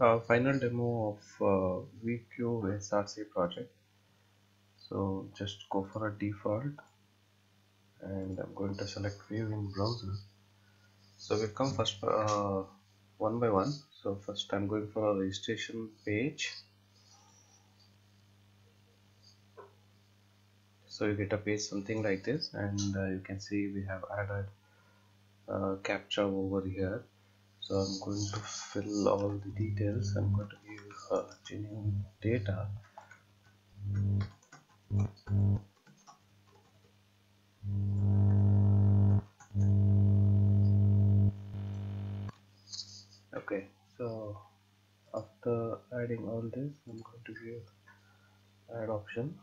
uh, final demo of uh, VQ SRC project. So just go for a default and I'm going to select view in browser. So we'll come first uh, one by one. So first I'm going for a registration page. So you get a page something like this and uh, you can see we have added uh, captcha over here so I'm going to fill all the details. I'm going to give uh, genuine data. Okay so after adding all this I'm going to give add option.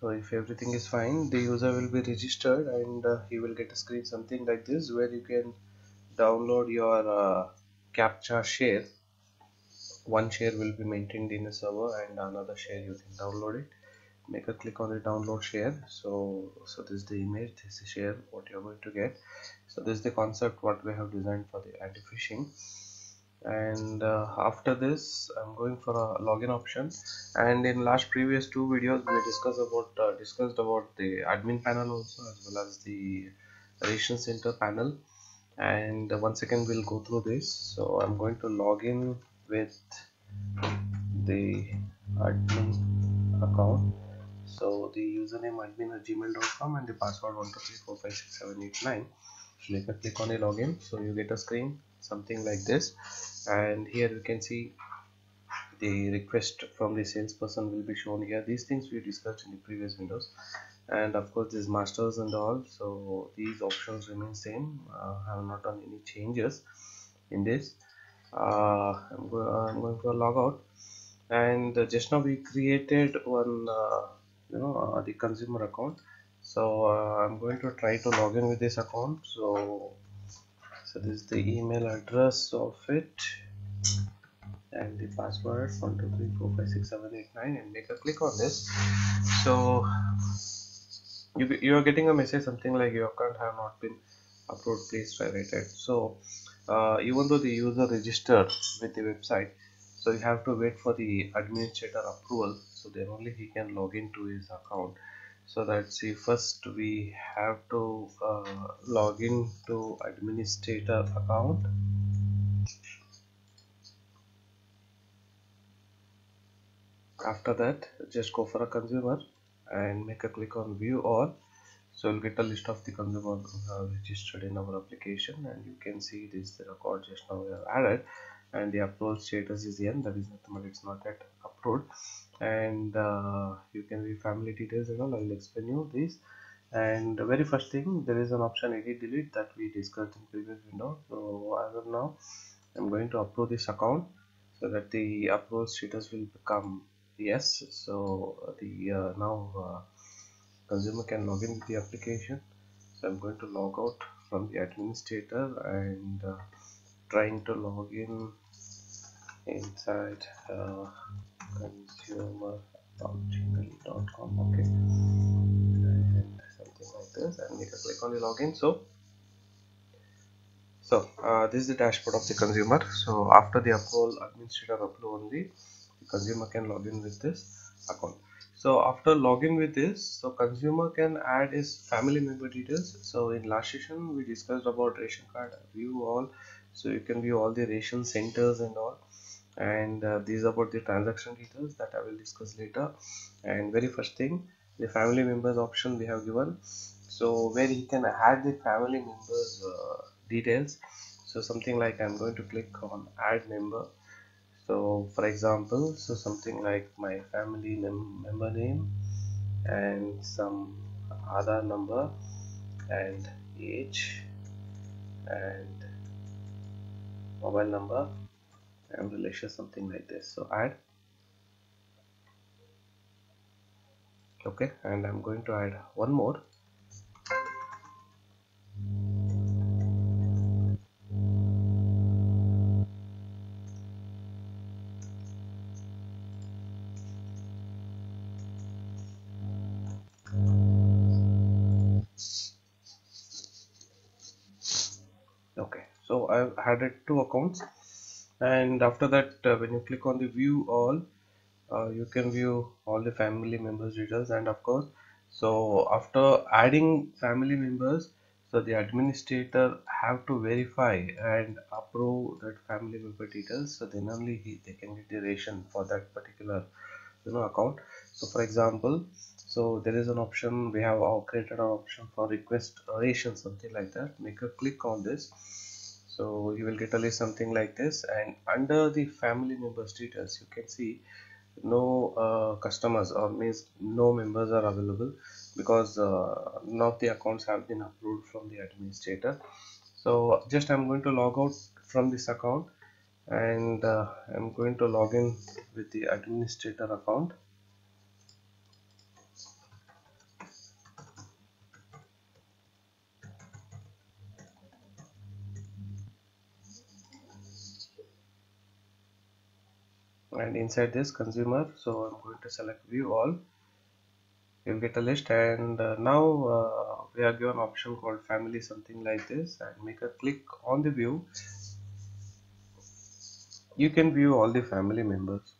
So if everything is fine the user will be registered and uh, he will get a screen something like this where you can download your uh, captcha share. One share will be maintained in a server and another share you can download it. Make a click on the download share. So so this is the image this is share what you're going to get. So this is the concept what we have designed for the anti-phishing and uh, after this I'm going for a login option. And in last previous two videos we discussed about uh, discussed about the admin panel also as well as the Ration Center panel and once again we'll go through this. So I'm going to log in with the admin account. So the username admin at gmail.com and the password 123456789 make a click on a login so you get a screen something like this. And here you can see the request from the salesperson will be shown here. These things we discussed in the previous windows and of course this masters and all so these options remain same. Uh, I have not done any changes in this. Uh, I'm, go I'm, going to log out and uh, just now we created one uh, you know uh, the consumer account. So uh, I'm going to try to log in with this account. So so this is the email address of it. And the password 123456789 and make a click on this. So you, you are getting a message something like your account have not been approved please it so uh, even though the user registered with the website so you have to wait for the administrator approval so then only he can log into his account. So let's see first we have to uh, log in to administrator account. After that just go for a consumer and make a click on view all. So you'll get a list of the consumer uh, registered in our application and you can see this the record just now we have added. And the upload status is n that is nothing it's not yet approved. And uh, you can view family details and all i will explain you this. And the very first thing there is an option edit delete that we discussed in previous window. So as of now i'm going to approve this account so that the upload status will become yes so the uh, now uh, consumer can log in with the application. So i'm going to log out from the administrator and uh, trying to log in inside uh, consumer.gmail.com okay? And something like this and make a click on the login so so uh, this is the dashboard of the consumer. So after the approval administrator approval only consumer can log in with this account. So after login with this so consumer can add his family member details. So in last session we discussed about ration card view all. So you can view all the ration centers and all. And uh, these about the transaction details that I will discuss later. And very first thing the family members option we have given. So where he can add the family members uh, details. So something like I'm going to click on add member so for example so something like my family member name and some other number and age and mobile number and relation something like this. So add. Okay and I'm going to add one more so I've added two accounts. And after that uh, when you click on the view all uh, you can view all the family members details and of course so after adding family members so the administrator have to verify and approve that family member details. So then only he, they can get the ration for that particular you know account. So for example so there is an option we have created an option for request ration something like that. Make a click on this so you will get a list something like this. And under the family members details you can see no uh, customers or means no members are available because uh, none of the accounts have been approved from the administrator. So just I'm going to log out from this account and uh, I'm going to log in with the administrator account and inside this consumer so I'm going to select view all. You'll get a list and uh, now uh, we are given option called family something like this and make a click on the view. You can view all the family members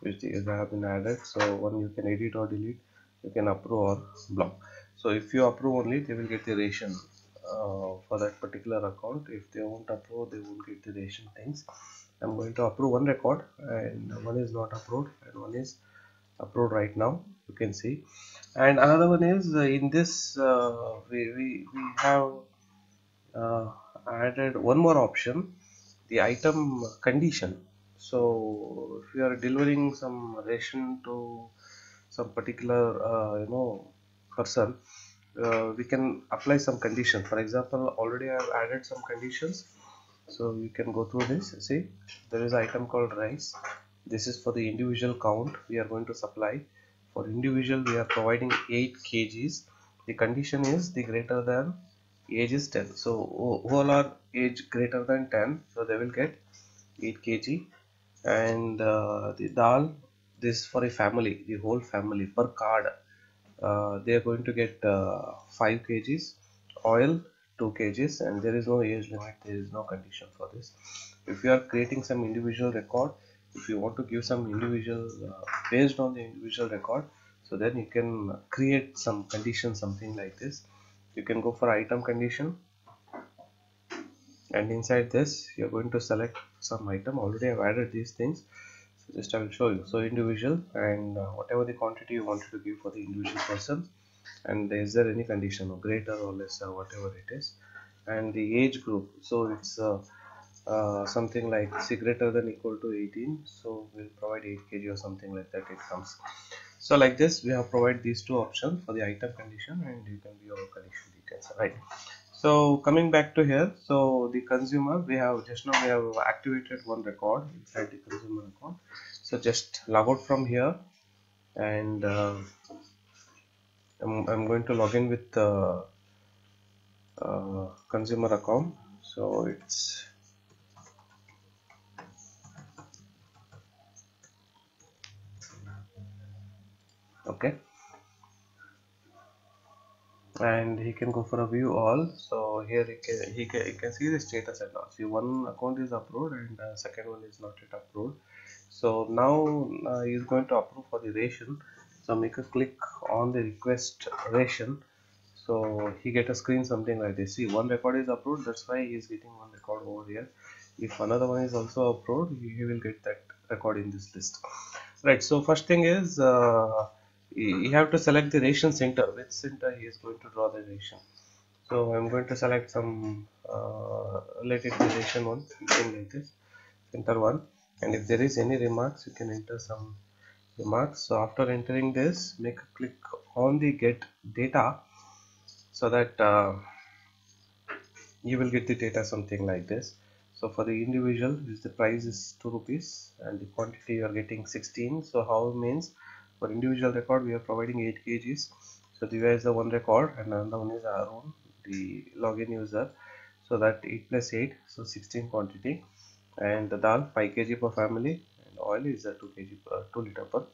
which have been added. So one you can edit or delete. You can approve or block. So if you approve only they will get the ration uh, for that particular account. If they won't approve they won't get the ration things I'm going to approve one record and one is not approved and one is approved right now you can see. And another one is uh, in this uh, we, we, we have uh, added one more option the item condition. So if you are delivering some ration to some particular uh, you know person uh, we can apply some condition for example already I have added some conditions so you can go through this. See there is item called rice. This is for the individual count we are going to supply. For individual we are providing 8 kgs. The condition is the greater than age is 10 so all are age greater than 10 so they will get 8 kg. And uh, the dal this for a family the whole family per card. Uh, they are going to get uh, 5 kgs. Oil 2 kgs and there is no age limit there is no condition for this. If you are creating some individual record if you want to give some individual uh, based on the individual record so then you can create some condition something like this. You can go for item condition and inside this you're going to select some item. Already I've added these things so just I will show you. So individual and uh, whatever the quantity you wanted to give for the individual person and is there any condition or greater or lesser whatever it is? And the age group so it's uh, uh, something like say greater than equal to 18 so we'll provide 8 kg or something like that it comes. So like this we have provided these two options for the item condition and you can view our collection details right? So coming back to here so the consumer we have just now we have activated one record inside the consumer account. So just log out from here and uh, I'm, I'm going to log in with the uh, consumer account. So it's okay. And he can go for a view all. So here he can he can, he can see the status and all. See one account is approved and uh, second one is not yet approved. So now uh, he is going to approve for the ration so make a click on the request ration. So he get a screen something like this. See one record is approved that's why he is getting one record over here. If another one is also approved he will get that record in this list. Right so first thing is uh, you have to select the ration center. Which center he is going to draw the ration? So i'm going to select some uh, related ration one something like this. Center one. And if there is any remarks you can enter some remarks so after entering this make a click on the get data so that uh, you will get the data something like this. So for the individual the price is 2 rupees and the quantity you are getting 16 so how means for individual record we are providing 8 kgs so the is the one record and another one is our own the login user. So that 8 plus 8 so 16 quantity. And the dal 5 kg per family oil is a 2 kg per 2 liter per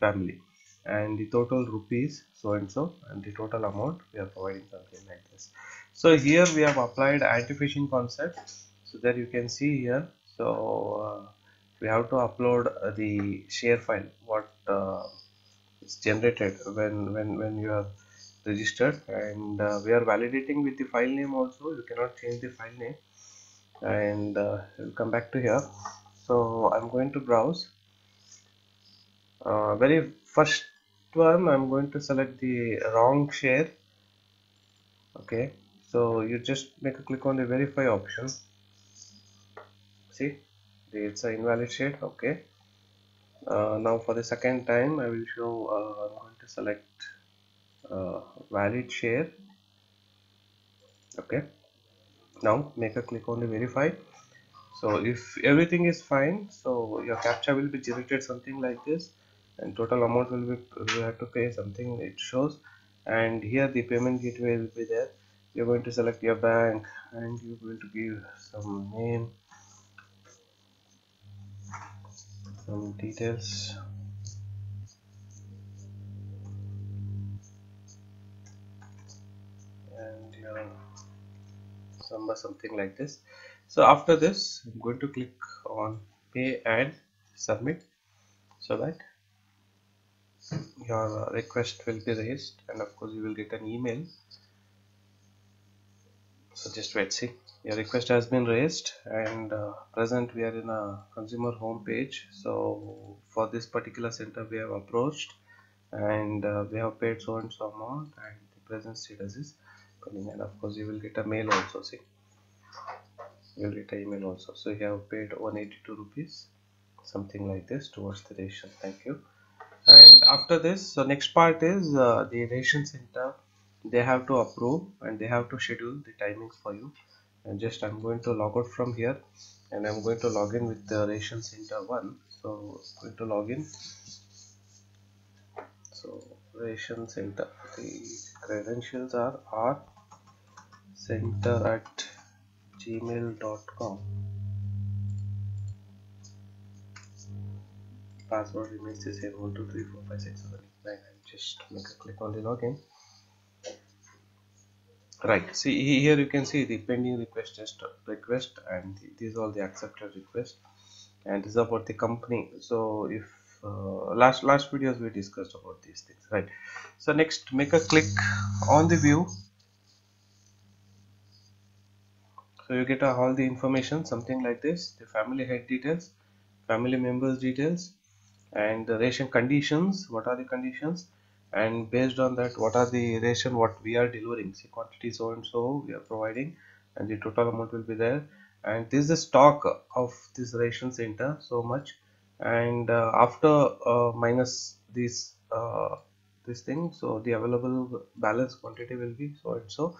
family. And the total rupees so and so and the total amount we are providing something like this. So here we have applied anti-phishing concept. So that you can see here. So uh, we have to upload uh, the share file what uh, is generated when when when you are registered. And uh, we are validating with the file name also. You cannot change the file name. And uh, we'll come back to here so I'm going to browse. Uh, very first one I'm going to select the wrong share. Okay so you just make a click on the verify option. See it's an invalid share okay. Uh, now for the second time I will show uh, I'm going to select uh, valid share. Okay now make a click on the verify so if everything is fine so your captcha will be generated something like this and total amount will be you have to pay something it shows. And here the payment gateway will be there. You're going to select your bank and you're going to give some name some details. And your number something like this so after this I'm going to click on pay and submit so that your request will be raised and of course you will get an email. So just wait see. Your request has been raised and uh, present we are in a consumer home page. So for this particular center we have approached and uh, we have paid so and so amount and the present status is pending and of course you will get a mail also see an email also. So you have paid 182 rupees something like this towards the ration. Thank you. And after this so next part is uh, the ration center. They have to approve and they have to schedule the timings for you. And just I'm going to log out from here and I'm going to log in with the ration center one. So I'm going to log in. So ration center the credentials are r center at gmail.com password remains the same. 1 2 3 4 5 6 7 8 9 just make a click on the login. Right. See here you can see the pending request test request and these are the accepted request and this is about the company. So if uh, last last videos we discussed about these things. Right. So next make a click on the view so you get all the information something like this the family head details family members details and the ration conditions what are the conditions and based on that what are the ration what we are delivering see quantity so and so we are providing and the total amount will be there. And this is the stock of this ration center so much. And uh, after uh, minus this uh, this thing. So the available balance quantity will be so and so.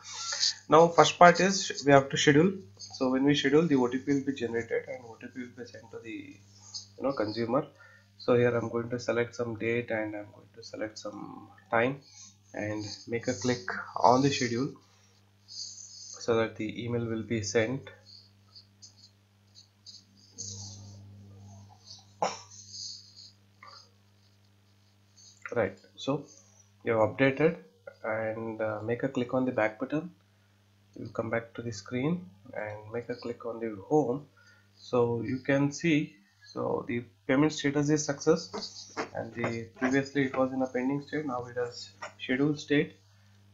Now first part is we have to schedule. So when we schedule the OTP will be generated and OTP will be sent to the you know consumer. So here I'm going to select some date and I'm going to select some time and make a click on the schedule so that the email will be sent right. So you have updated and uh, make a click on the back button. You come back to the screen and make a click on the home. So you can see so the payment status is success and the previously it was in a pending state now it has scheduled state.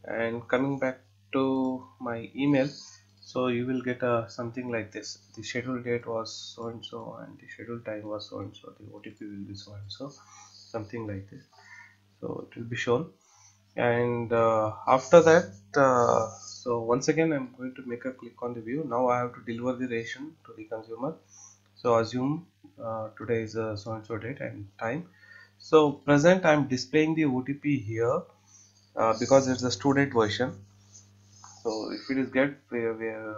And coming back to my email so you will get a something like this. The scheduled date was so and so and the scheduled time was so and so the otp will be so and so something like this so it will be shown. And uh, after that uh, so once again i'm going to make a click on the view. Now i have to deliver the ration to the consumer. So assume uh, today is a so and so date and time. So present i'm displaying the otp here uh, because it's a student version. So if it is get we, we uh,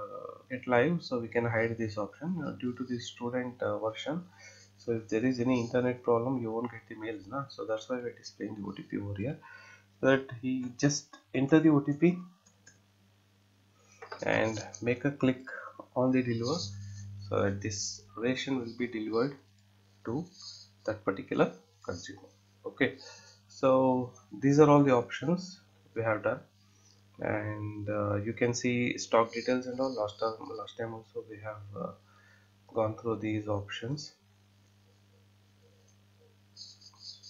get live so we can hide this option uh, due to the student uh, version so if there is any internet problem you won't get the mails now so that's why we're displaying the otp over here. So that he just enter the otp and make a click on the deliver so that this ration will be delivered to that particular consumer. Okay. So these are all the options we have done. And uh, you can see stock details and all. Last time last time also we have uh, gone through these options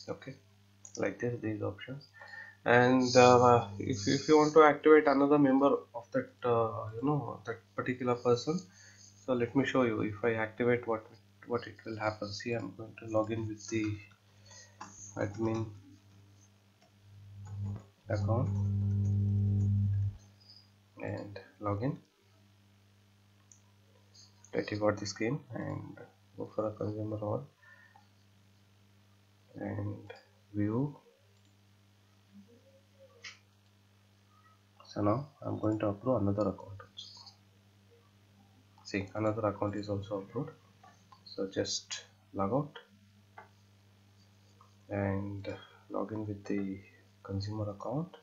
okay. Like this these options. And uh, if, if you want to activate another member of that uh, you know that particular person so let me show you. If I activate what what it will happen. See I'm going to log in with the admin account. And login let you got the scheme and go for a consumer all and view. So now I'm going to approve another account also. See another account is also approved. So just log out and log in with the consumer account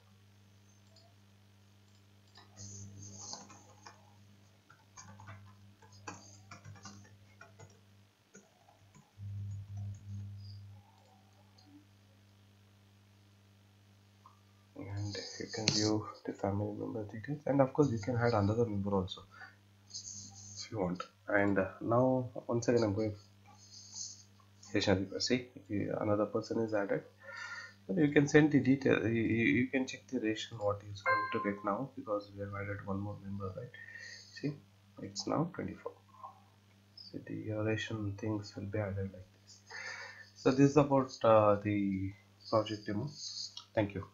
and you can view the family member details. And of course you can add another member also if you want. And uh, now once again I'm going see another person is added you can send the detail. You, you can check the ration what is going to get now because we have added one more member right? See it's now 24 so the ration things will be added like this. So this is about uh, the project demo. Thank you